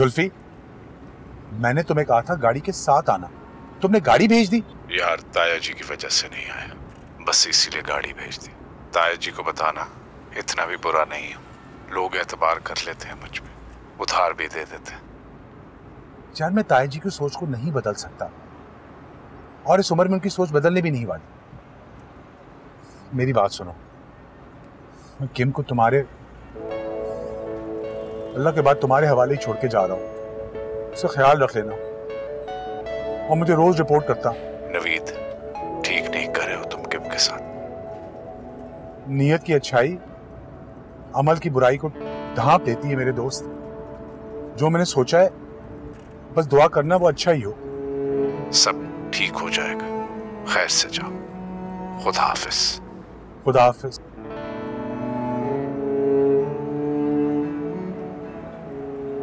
जुल्फी मैंने तुम्हें कहा था गाड़ी के साथ आना। तुमने गाड़ी भेज दी? यार ताया जी की वजह से नहीं आया। बस इसीलिए गाड़ी भेज दी। ताया जी को बताना इतना भी बुरा नहीं हूँ। लोग एतबार कर लेते हैं मुझ पे। उधार भी दे देते हैं। यार मैं ताया जी की सोच को नहीं बदल सकता। और इस उम्र में उनकी सोच बदलने भी नहीं वाली। मेरी बात सुनो। मैं किम को तुम्हारे अल्लाह के बाद तुम्हारे हवाले ही छोड़ के जा रहा हूँ। उसका ख्याल रख लेना। और मुझे रोज रिपोर्ट करता। नवीद ठीक नहीं कर रहे हो तुम किम के साथ? नीयत की अच्छाई अमल की बुराई को ढांप देती है मेरे दोस्त। जो मैंने सोचा है बस दुआ करना वो अच्छा ही हो। सब ठीक हो जाएगा। खैर से जाओ। खुदा हाफिज। खुदा हाफिज।